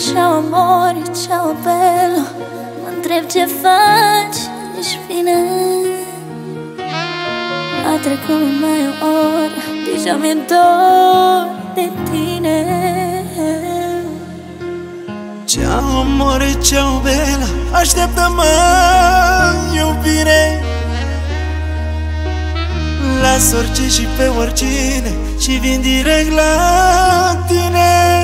Ciao amore, ciao bello Mă întreb ce faci, ești bine. A trecut mai o oră Deja mi-e dor de tine. Ciao amore, ciao bella Așteaptă-mă, iubire Las orice și pe oricine Și vin direct la tine.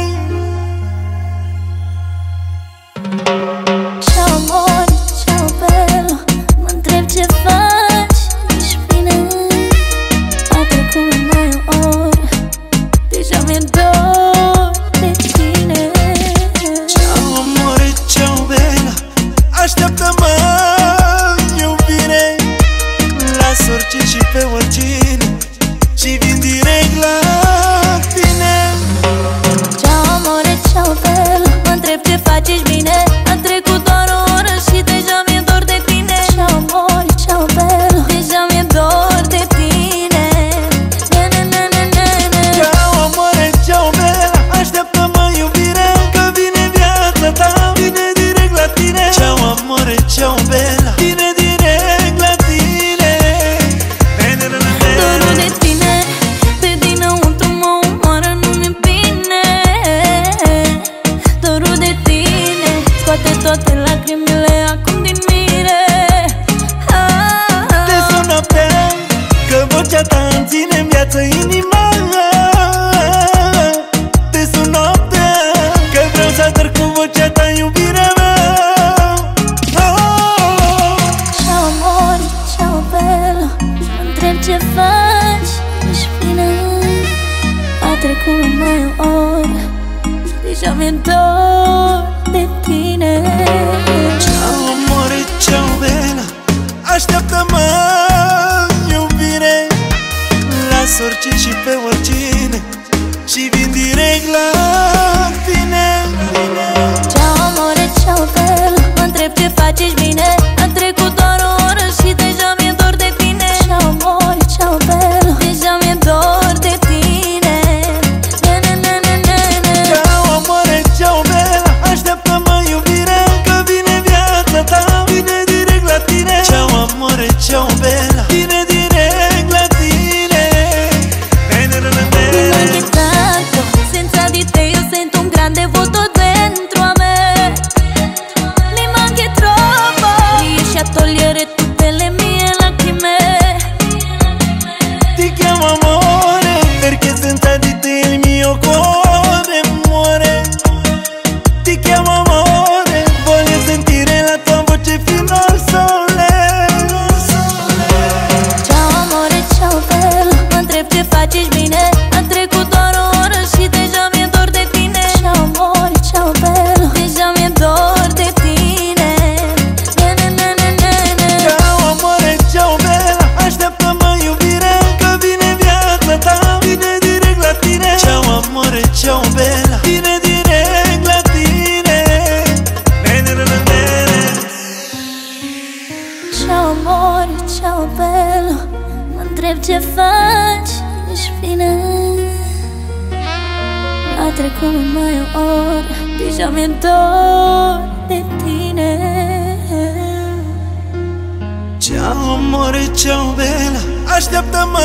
A omorât ciobela Așteaptă-mă,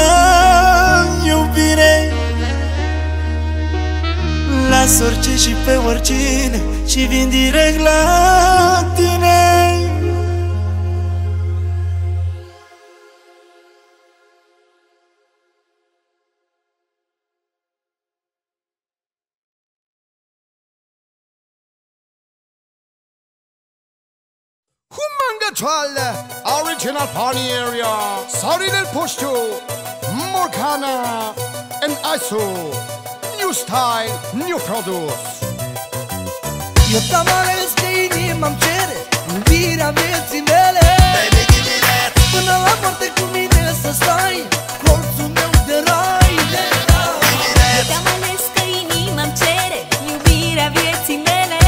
iubire Las orice și pe oricine Și vin direct la tine Humanga Trolle! Canal Party area, Sarinel Pushto, Morgana, and ISO. New style, new produce. Eu prea este inima îmi cere Iubirea vieții mele. Baby, give me that. Până la moarte cu mine să stai Colțul meu de rai. De rai Eu prea mare este inima îmi cere Iubirea vieții mele.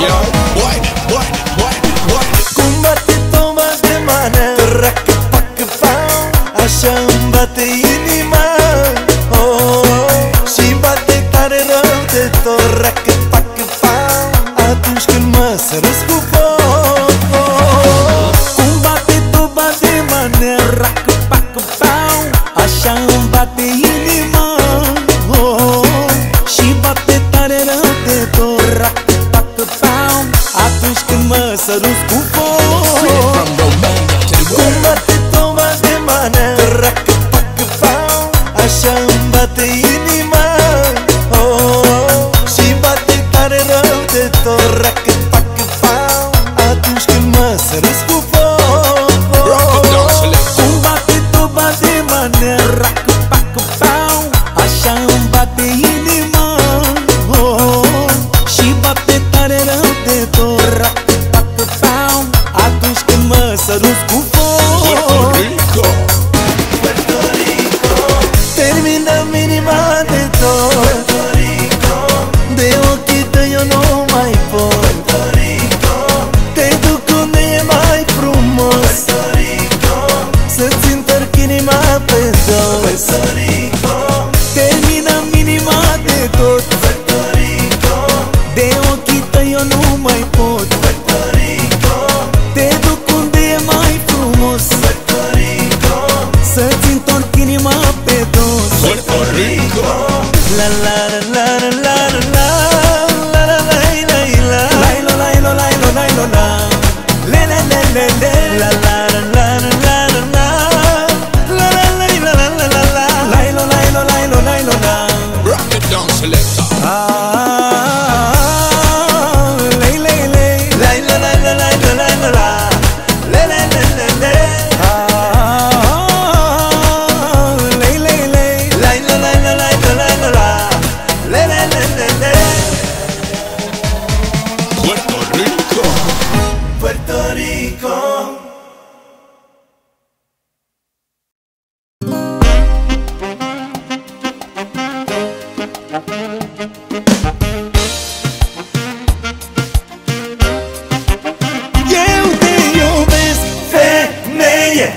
Yo, what, what?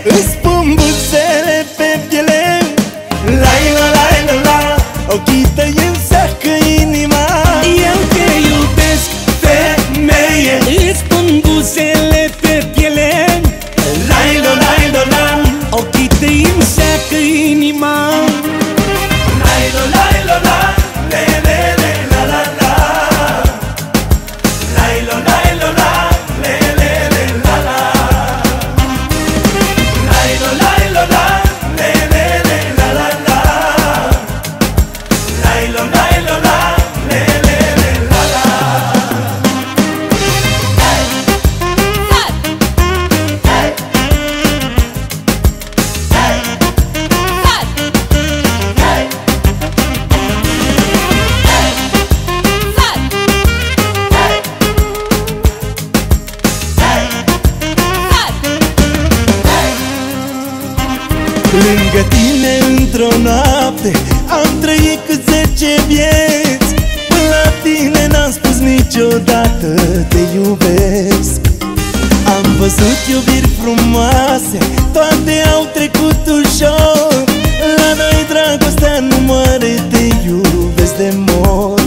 Îți spun frumoase Toate au trecut ușor. La noi dragostea nu mare Te iubesc de mor.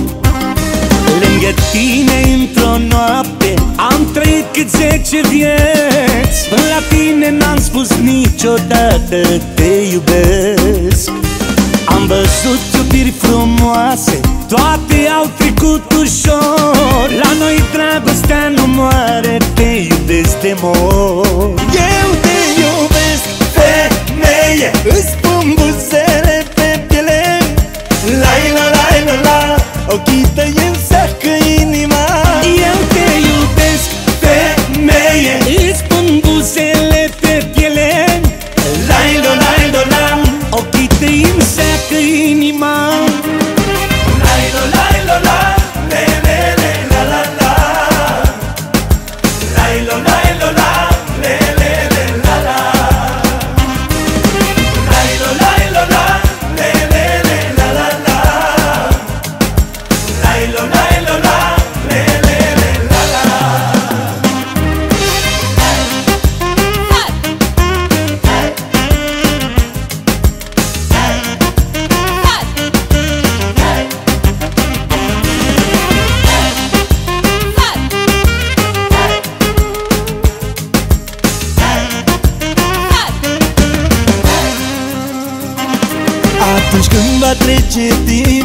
Lângă tine într-o noapte Am trăit cât zece vieți. La tine n-am spus niciodată Te iubesc. Am văzut iubiri frumoase Toate au trecut ușor. La noi dragostea nu moare Te iubesc de mor. Eu cheie Îți pun buzele pe piele. Lai la lai la la. Ochii tăie de ti.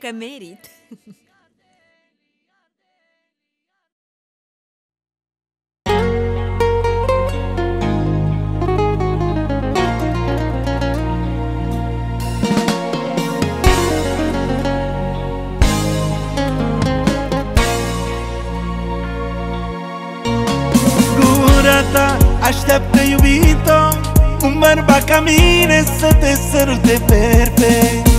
că merit. ta Așteaptă iubito Un bărbat ca mine să te sărute perfect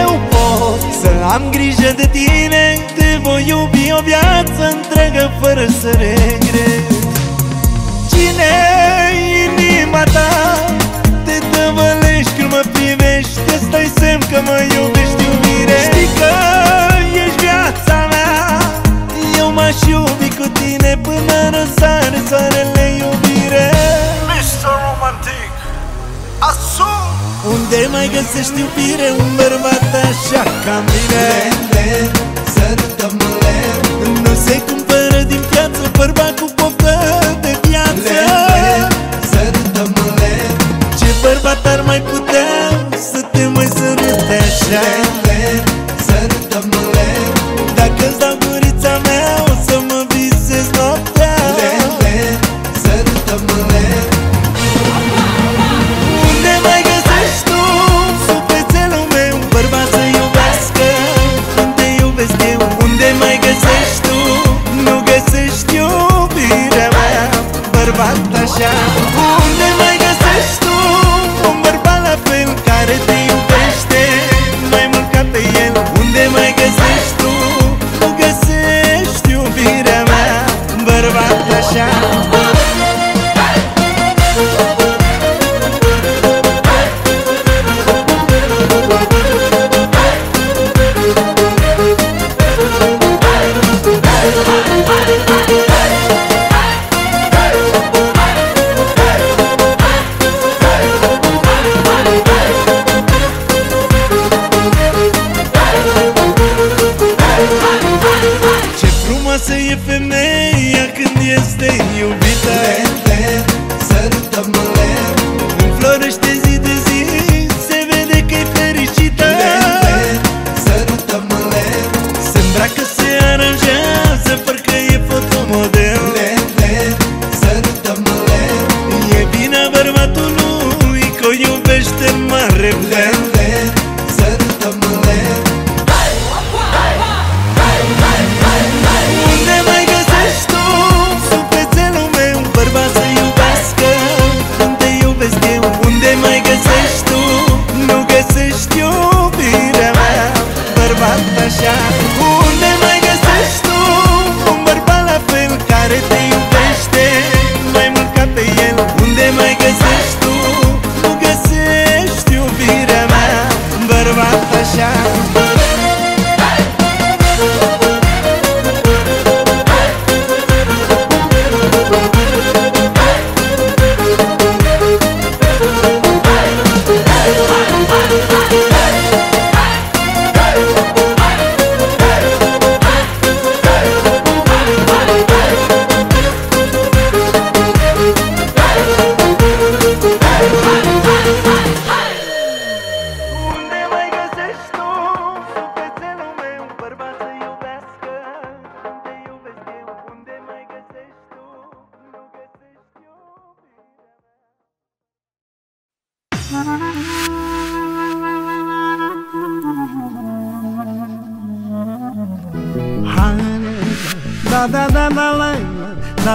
eu pot Să am grijă de tine Te voi iubi o viață întreagă fără să regret Cine inima ta? Te tăvălești când mă privești stai semn că mă iubești iubire Știi că ești viața mea Eu m-aș iubi cu tine Până răsare soarele iubire Mr. Romantic Asum unde mai găsești în fire un bărbat așa ca mine? Len, len, să nu se cu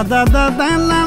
Da da da da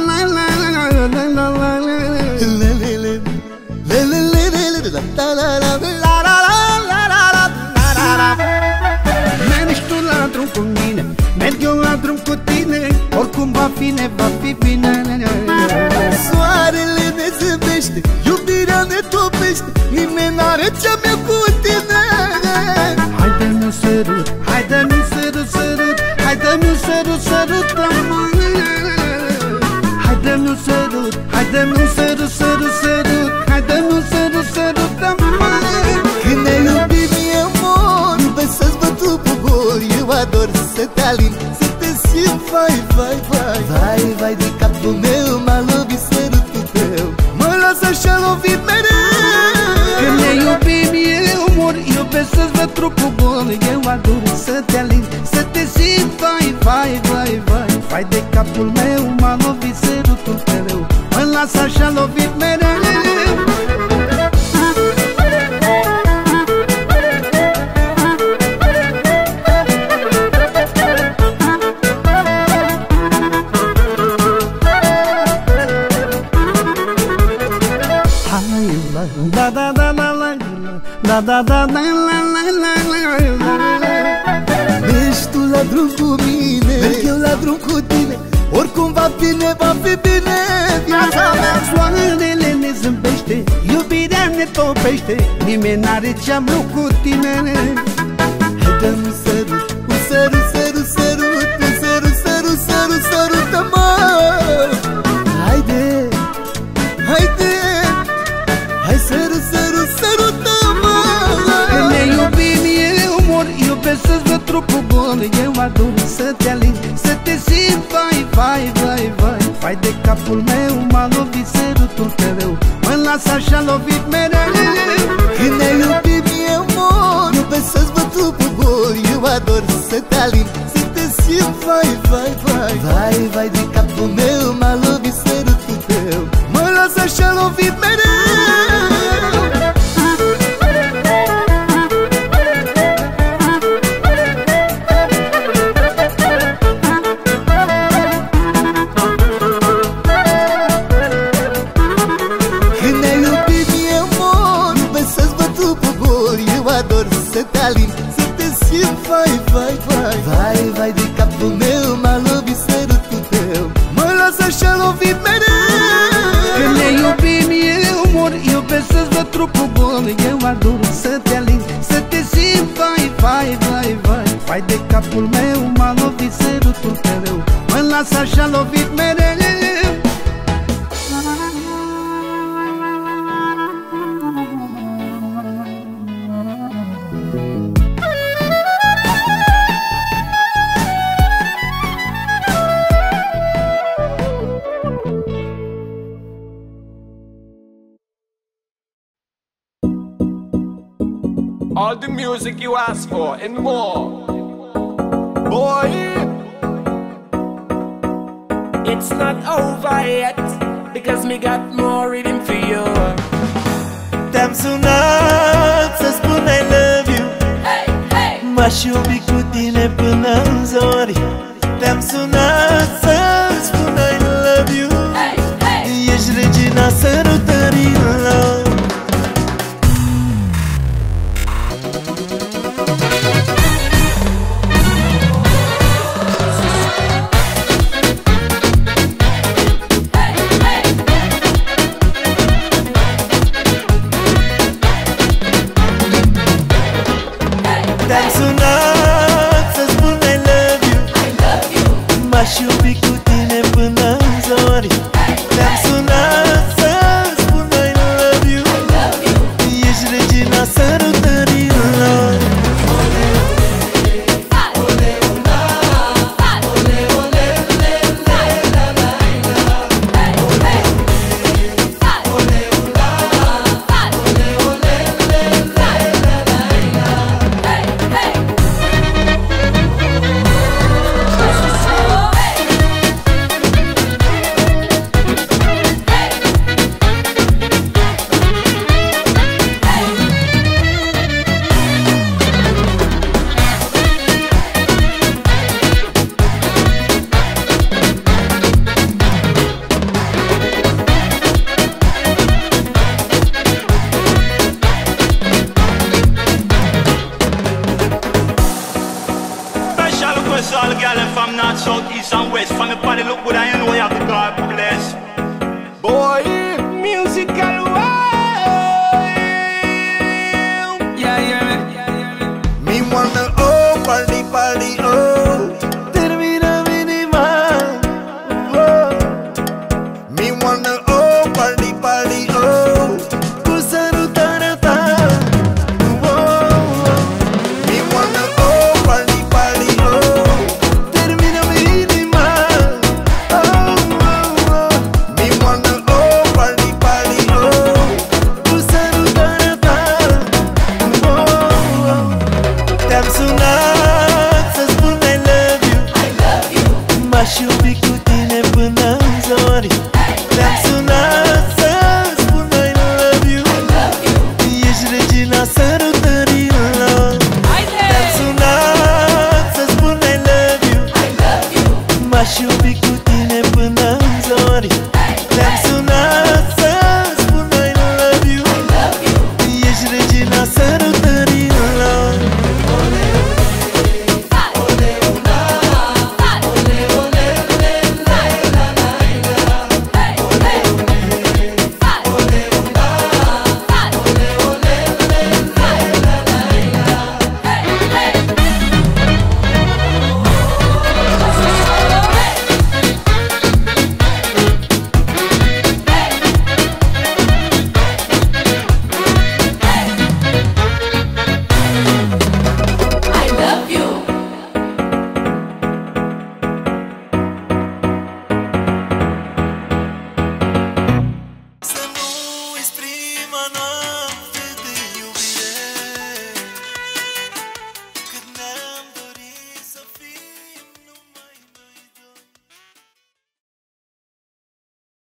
să-ți văd trupul gol Eu ador să te alin Să te simt vai, vai, vai, vai. Vai de capul meu M-a lovit sărutul tău. Mă las așa lovit Iubirea ne topește Nimeni n-are ce-am cu tine Haide-mi un sărut, un sărut, sărut, sărut Un sărut, sărut, sărut, sărută-mă Haide, haide Hai sărut, sărut, sărută-mă Când ne iubim eu mor Iubesc să-ți văd trupul gol Eu ador să te alin Să te simt vai, vai, vai, vai. Vai de capul meu M-a lovit sărutul tău. Mă las așa lovit mereu Când ne iubim eu mor Iubesc să-ți văd trupul gol Eu ador să te alin Să te simt vai, vai, vai. Vai, vai de capul meu M-a lovit sărutul tău Mă las așa lovit mereu Urmeu un mal ofițerul tu tău Mă lasă já lovit boy. It's not over yet, because me got more reading for you. Damn soon after spoon I love you. Hey, hey. Mas eu bico de lepanão zori. Damn soon